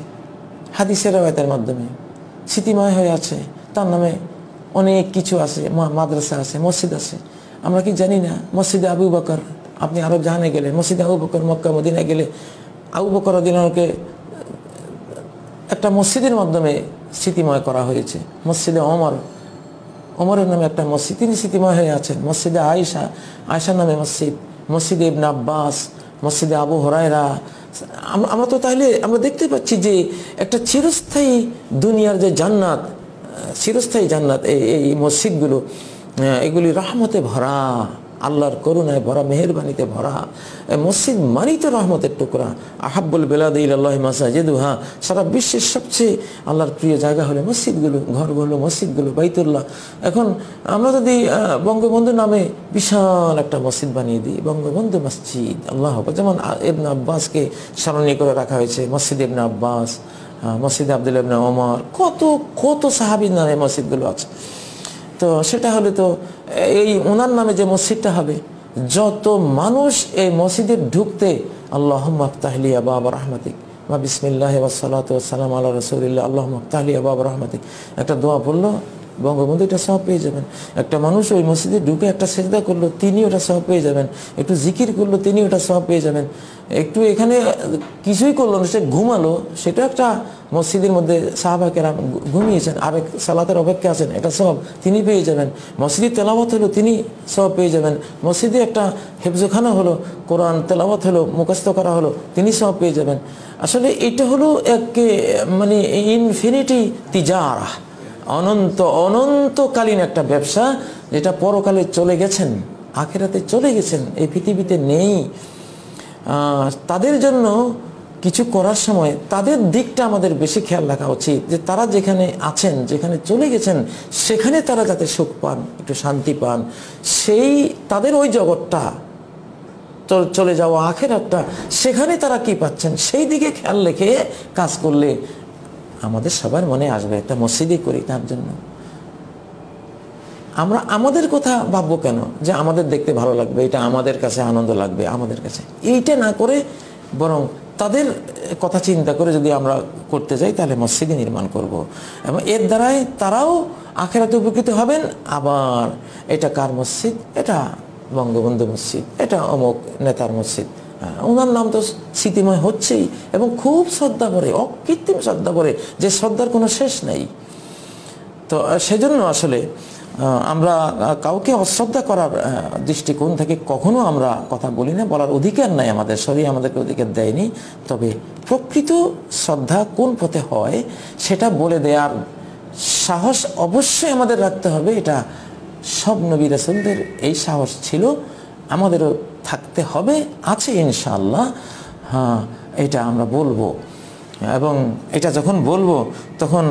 হাদিসের রবায়তের মাধ্যমে। স্মৃতিময় হয়ে আছে তার নামে অনেক কিছু আছে মাদ্রাসা আছে, মসজিদ আছে। আমরা কি জানি না, মসজিদে আবু বকর, আপনি আরব জাহানে গেলে, মসজিদে আবু বকর, মক্কা মদিনায় গেলে আবু বকর দিনকে একটা মসজিদের মাধ্যমে স্মৃতিময় করা হয়েছে। মসজিদে অমর অমরের নামে একটা মসজিদ, তিনি স্মৃতিময় হয়ে আছেন। মসজিদে আয়েশা, আয়েশার নামে মসজিদ। মসজিদে ইবনে আব্বাস, মসজিদে আবু হরাইরা আমরা তো তাহলে, আমরা দেখতে পাচ্ছি যে একটা চিরস্থায়ী দুনিয়ার যে জান্নাত চিরস্থায়ী জান্নাত, এই এই মসজিদগুলো এগুলি রহমতে ভরা, আল্লাহর করুণায় ভরা, মেহেরবানিতে ভরা। মসজিদ মানি তো রহমতের টুকরা। আহাব্বুল বেলাদ আল্লাহ মাসাজেদু হ্যাঁ সারা বিশ্বের সবচেয়ে আল্লাহর প্রিয় জায়গা হলো মসজিদগুলো, ঘরগুলো, মসজিদগুলো, বাইতুল্লাহ। এখন আমরা যদি বঙ্গবন্ধু নামে বিশাল একটা মসজিদ বানিয়ে দিই, বঙ্গবন্ধু মসজিদ, আল্লাহ যেমন ইবনে আব্বাসকে স্মরণীয় করে রাখা হয়েছে, মসজিদ ইবনে আব্বাস। মসজিদ আবদুল ওমর, কত কত সাহাবির নামে মসজিদগুলো আছে। তো সেটা হলে তো এই ওনার নামে যে মসজিদটা হবে, যত মানুষ এই মসজিদে ঢুকতে আল্লাহ তাহলিয়া বাবা রহমাতিক বা বিসমিল্লাহ ওসালাত সালাম আল্লাহ রসুলিল্লা আল্লাহ তাহলিয়া বাবা রহমাতিক, একটা দোয়া পড়ল বঙ্গবন্ধু এটা সব পেয়ে যাবেন। একটা মানুষ ওই মসজিদে ঢুকে একটা সেজদা করল, তিনি ওটা সব পেয়ে যাবেন। একটু জিকির করল, তিনি ওটা সব পেয়ে যাবেন। একটু এখানে কিছুই করল না, সে ঘুমালো। সেটা একটা মসজিদের মধ্যে সাহাবাকেরা ঘুমিয়েছেন। আরেক সালাতের অপেক্ষা আছেন, এটা সব তিনি পেয়ে যাবেন। মসজিদে তেলাওয়াত হলো, তিনি সব পেয়ে যাবেন। মসজিদে একটা হেফজোখানা হলো, কোরআন তেলাওয়াত হলো, মুখস্থ করা হলো, তিনি সব পেয়ে যাবেন। আসলে এটা হলো এক মানে ইনফিনিটি তিজারা। অনন্ত, অনন্তকালীন একটা ব্যবসা যেটা পরকালে চলে গেছেন, আখেরাতে চলে গেছেন, এই পৃথিবীতে নেই। তাদের জন্য কিছু করার সময় তাদের দিকটা আমাদের বেশি খেয়াল রাখা উচিত, যে তারা যেখানে আছেন, যেখানে চলে গেছেন, সেখানে তারা যাতে সুখ পান, একটু শান্তি পান। সেই তাদের ওই জগৎটা চল- যাওয়া আখেরাতটা, সেখানে তারা কি পাচ্ছেন? সেই দিকে খেয়াল রেখে কাজ করলে আমাদের সবার মনে আসবে একটা মসজিদই করি তার জন্য। আমরা আমাদের কথা ভাববো কেন? যে আমাদের দেখতে ভালো লাগবে, এটা আমাদের কাছে আনন্দ লাগবে, আমাদের কাছে। এইটা না করে বরং তাদের কথা চিন্তা করে যদি আমরা করতে যাই, তাহলে মসজিদই নির্মাণ করব। এবং এর দ্বারাই তারাও আখেরাতে উপকৃত হবেন। আবার এটা কার মসজিদ? এটা বঙ্গবন্ধু মসজিদ, এটা অমুক নেতার মসজিদ। ওনার নাম তো স্মৃতিময় হচ্ছেই এবং খুব শ্রদ্ধা করে, অকৃত্রিম শ্রদ্ধা করে যে শ্রদ্ধার কোনো শেষ নেই। তো সেজন্য আসলে আমরা কাউকে অশ্রদ্ধা করার দৃষ্টিকোণ থেকে কখনো আমরা কথা বলি না, বলার অধিকার নাই আমাদের, শরীর আমাদেরকে অধিকার দেয়নি। তবে প্রকৃত শ্রদ্ধা কোন পথে হয় সেটা বলে দেওয়ার সাহস অবশ্যই আমাদের রাখতে হবে। এটা সব নবী রাসুলদের এই সাহস ছিল। আমাদেরও থাকতে হবে, আছে ইনশাআল্লাহ। হ্যাঁ এটা আমরা বলব। এবং এটা যখন বলব, তখন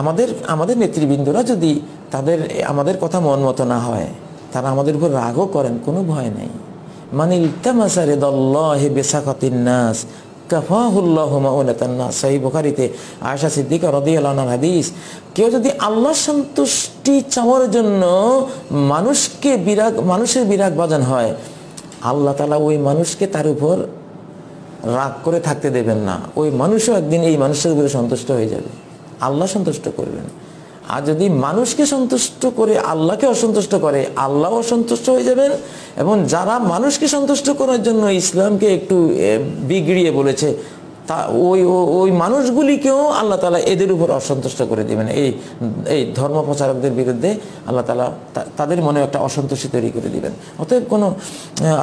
আমাদের আমাদের নেতৃবৃন্দরা যদি তাদের, আমাদের কথা মন মতো না হয়, তারা আমাদের উপর রাগও করেন, কোনো ভয় নেই। মানিল তামাসারে দল্লাহে বেসাকাতিন নাস কাফাহুল্লাহ মাউনাতান্না সহি বুখারিতে আয়েশা সিদ্দিকা রাদিয়াল্লাহু আনহার হাদিস, কেউ যদি আল্লাহ সন্তুষ্টি চাওয়ার জন্য মানুষকে বিরাগ, মানুষের বিরাগ বাজান হয় আল্লাহ তালা ওই মানুষকে তার উপর রাগ করে থাকতে দেবেন না। ওই মানুষও একদিন এই মানুষের উপরে সন্তুষ্ট হয়ে যাবে। আল্লাহ সন্তুষ্ট করবেন। আর যদি মানুষকে সন্তুষ্ট করে আল্লাহকে অসন্তুষ্ট করে আল্লাহ অসন্তুষ্ট হয়ে যাবেন এবং যারা মানুষকে সন্তুষ্ট করার জন্য ইসলামকে একটু বিগড়িয়ে বলেছে তা ওই ওই মানুষগুলিকেও আল্লাহ তালা এদের উপর অসন্তুষ্ট করে দেবেন। এই এই ধর্ম প্রচারকদের বিরুদ্ধে আল্লাহ তালা তাদের মনে একটা অসন্তুষ্টি তৈরি করে দিবেন। অতএব কোনো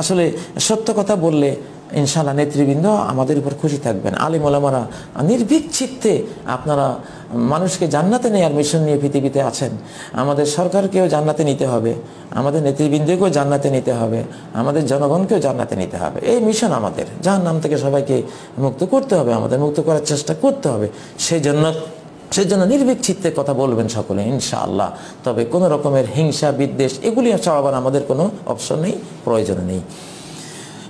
আসলে সত্য কথা বললে ইনশাল্লাহ নেতৃবৃন্দ আমাদের উপর খুশি থাকবেন। আলিম ওলামারা নির্ভীক চিত্তে আপনারা মানুষকে জান্নাতে নেওয়ার মিশন নিয়ে পৃথিবীতে আছেন। আমাদের সরকারকেও জান্নাতে নিতে হবে, আমাদের নেতৃবৃন্দকেও জান্নাতে নিতে হবে, আমাদের জনগণকেও জান্নাতে নিতে হবে। এই মিশন আমাদের। যার নাম থেকে সবাইকে মুক্ত করতে হবে, আমাদের মুক্ত করার চেষ্টা করতে হবে। সেই জন্য সেই জন্য নির্ভীক চিত্তে কথা বলবেন সকলে, ইনশাআল্লাহ। তবে কোনো রকমের হিংসা, বিদ্বেষ, এগুলি ছড়াবার আমাদের কোনো অপশন নেই, প্রয়োজন নেই।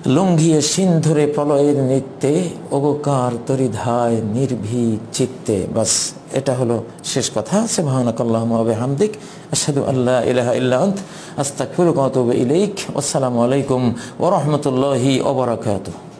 লঙ্ঘিয়ে সিন্ধুরে প্রলয়ের নৃত্যে অবকার তরিধায় নির্ভীক চিত্তে। বাস, এটা হলো শেষ কথা। সুবহানাকাল্লাহুম্মা ওয়া বিহামদিক। আশহাদু আল্লা ইলাহা ইল্লা আনত। আস্তাগফিরুকা ওয়া আতুবু ইলাইক। আসসালামু আলাইকুম ওরহমতুল্লাহি বারাকাতুহু।